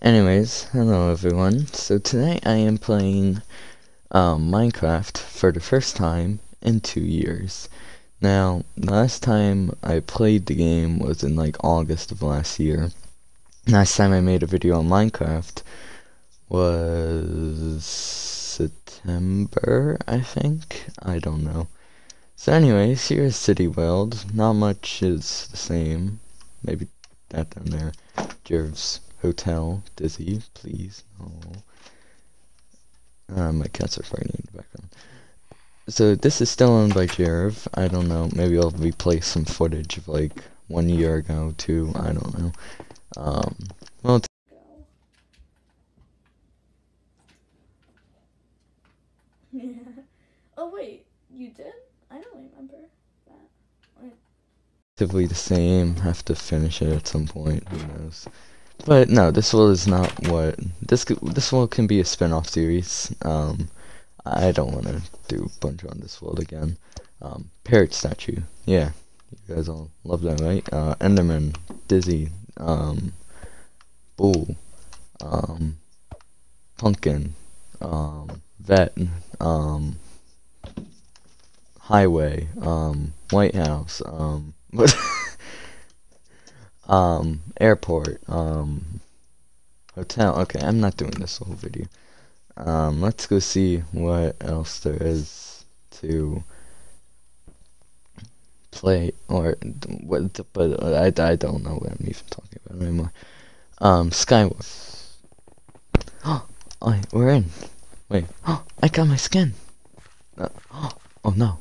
Anyways, hello everyone. So today I am playing um, Minecraft for the first time in two years. Now, last time I played the game was in like August of last year. Last time I made a video on Minecraft was September, I think? I don't know. So anyways, here's City World. Not much is the same. Maybe that down there. Jerv's Hotel, Dizzy, please, no. Uh, my cats are fighting in the background. So this is still owned by Jerv. I don't know. Maybe I'll replay some footage of like one year ago too. I don't know. Um, well. Yeah. Oh wait, you did? I don't remember that. Relatively the same. Have to finish it at some point. Who knows? But no, this world is not what this this world can be a spin-off series. Um, I don't want to do a bunch on this world again. Um, parrot statue, yeah, you guys all love that, right? Uh, Enderman, Dizzy, um, Bull, um, Pumpkin, um, Vet, um, Highway, um, White House, um? um, airport, um, hotel. Okay, I'm not doing this whole video. Um, let's go see what else there is to play, or what, but I, I don't know what I'm even talking about anymore. Um, Skywars. Oh, oh, we're in. Wait, oh, I got my skin. Uh, oh, oh no.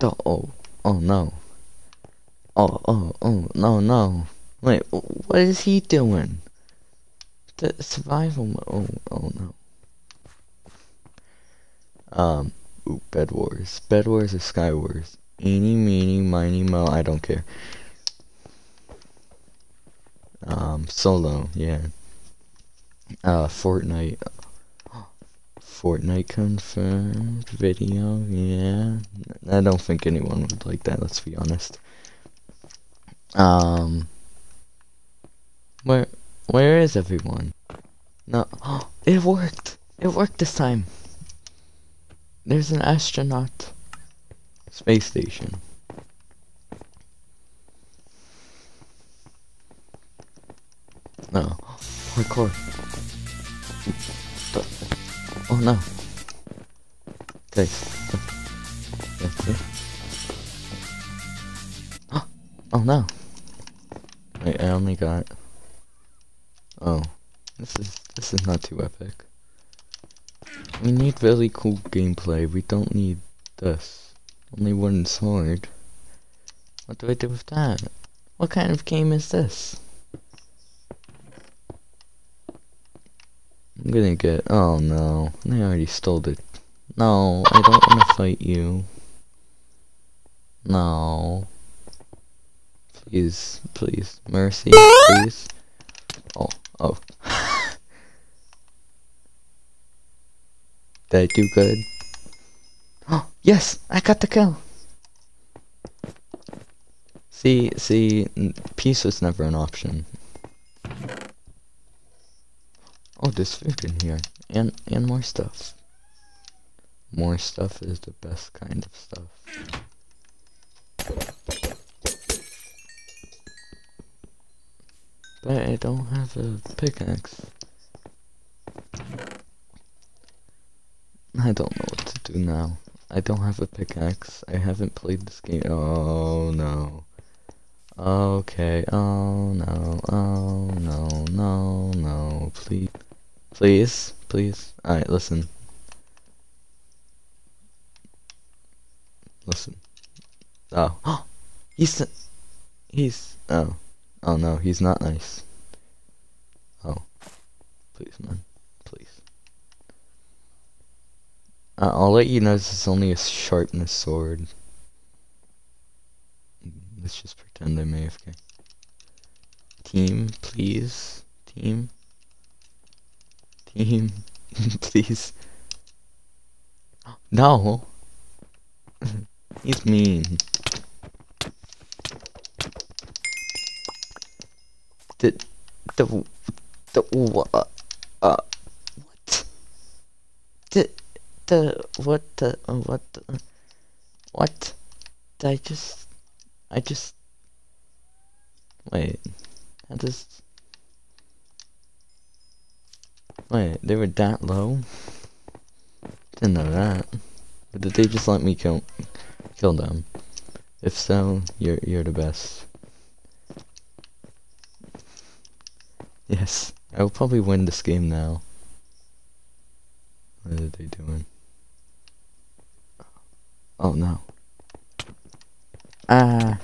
Oh, oh, oh no. Oh, oh, oh, no, no. Wait, what is he doing? The survival mode. Oh, oh no. Um, ooh, Bed Wars. Bed Wars or Sky Wars? Eeny, meeny, miny, mo, I don't care. Um, solo, yeah. Uh, Fortnite. Fortnite confirmed video, yeah. I don't think anyone would like that, let's be honest. Um, where, where is everyone? No, oh, it worked! It worked this time! There's an astronaut space station. No, parkour. Oh no. Guys. Oh no. Wait, I only got... Oh. This is this is not too epic. We need really cool gameplay. We don't need this. Only one sword. What do I do with that? What kind of game is this? I'm gonna get... Oh no. They already stole it. No, I don't want to fight you. No. Please, please, mercy, please. Oh, oh. Did I do good? Oh, yes, I got the kill. See, see, peace was never an option. Oh, there's food in here, and and more stuff. More stuff is the best kind of stuff. But I don't have a pickaxe. I don't know what to do now. I don't have a pickaxe. I haven't played this game. Oh no. Okay. Oh no. Oh no. No. No. Please. Please. Please. Alright, listen. Listen. Oh. he's. He's. Oh. Oh no, he's not nice. Oh. Please, man. Please. Uh, I'll let you know this is only a sharpness sword. Let's just pretend I'm AFK. Team, please. Team. Team, please. No! He's mean. The, the, The what? Uh, uh, what? The the what the uh, what the what? Did I just I just wait. I just wait. They were that low. Didn't know that. But did they just let me kill kill them? If so, you're you're the best. Yes, I will probably win this game now. What are they doing? Oh no. Ah.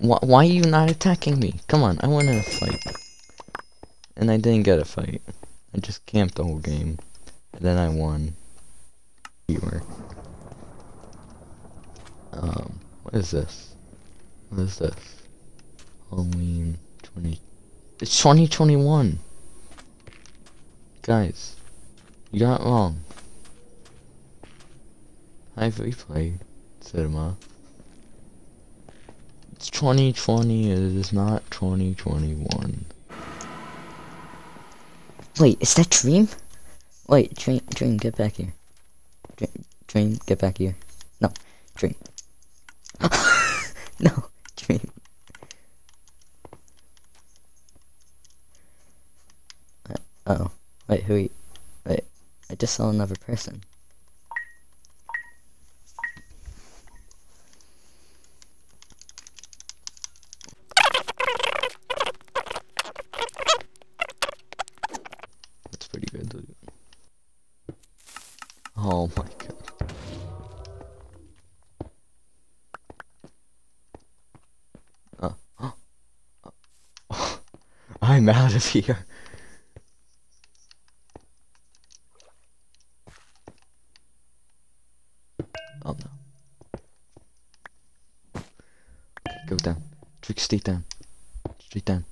Why, why are you not attacking me? Come on, I want to fight. And I didn't get a fight. I just camped the whole game. And then I won. Viewer. Um, what is this? What is this? Halloween 20... It's 2021! Guys, you got it wrong. I've replayed cinema. It's 2020, it is not 2021. Wait, is that Dream? Wait, Dream, Dream, get back here. Dream, Dream get back here. No, Dream. no, Dream. Oh, wait, who? are you? Wait, I just saw another person. That's pretty good, dude. Oh my god. Uh, I'm out of here. Oh no. Okay, go down. Drink straight down. Straight down.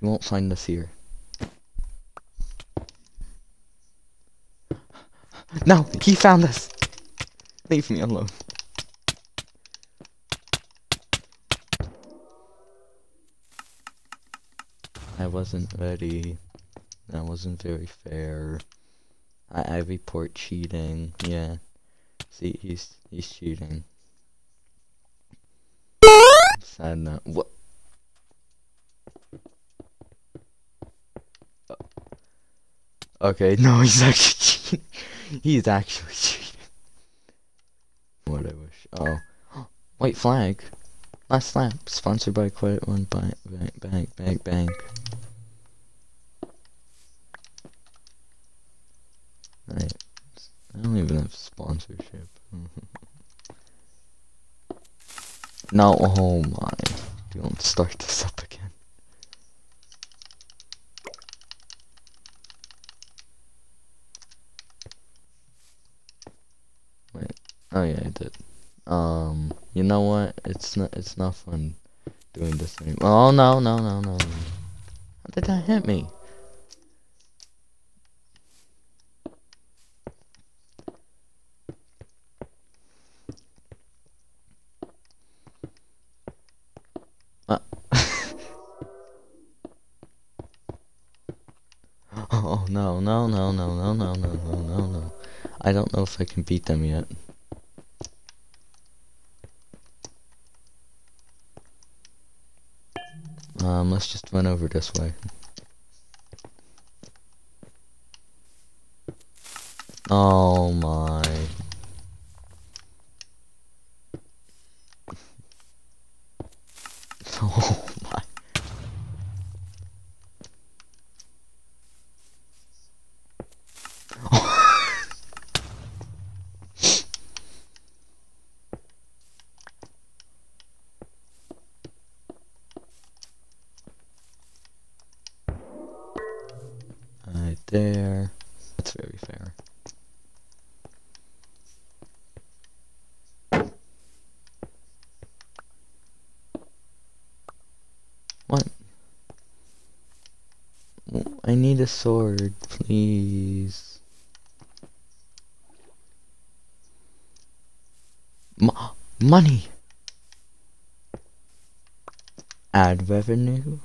You won't find us here. No, he found us. Leave me alone. I wasn't ready. That wasn't very fair. I, I report cheating. Yeah. See, he's he's cheating. Sad note. What? Okay, no, he's actually cheating. He's actually cheating. What I wish. Oh. White flag. Last lap. Sponsored by Credit One Bank. Bank. Bank. Bank. Bank. Right. I don't even have sponsorship. no, oh my. Don't start this up again. Oh yeah, I did. Um, you know what? It's not. It's not fun doing this anymore. Oh no, no, no, no. How did that hit me? Uh. oh no, no, no, no, no, no, no, no, no. I don't know if I can beat them yet. Um, let's just run over this way. Oh my. Oh my. Right there. That's very fair. What? I need a sword, please. Mo- money! Ad revenue?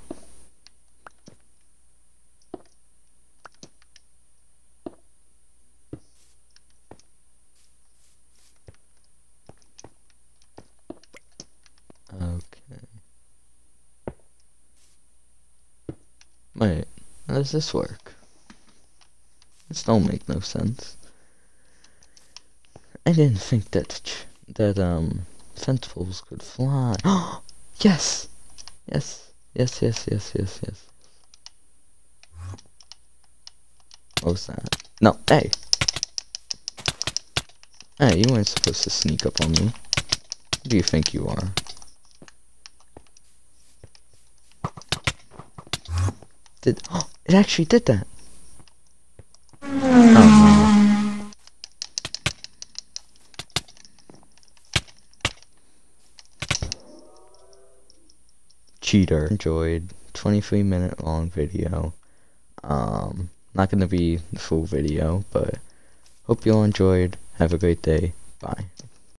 Wait, how does this work? This don't make no sense. I didn't think that that um fence poles could fly. yes, yes, yes, yes, yes, yes, yes. What was that? No, hey, hey, you weren't supposed to sneak up on me. Who do you think you are? Did it actually did that? Oh. Cheater. Enjoyed 23 minute long video. Um, not gonna be the full video, but hope you all enjoyed. Have a great day. Bye.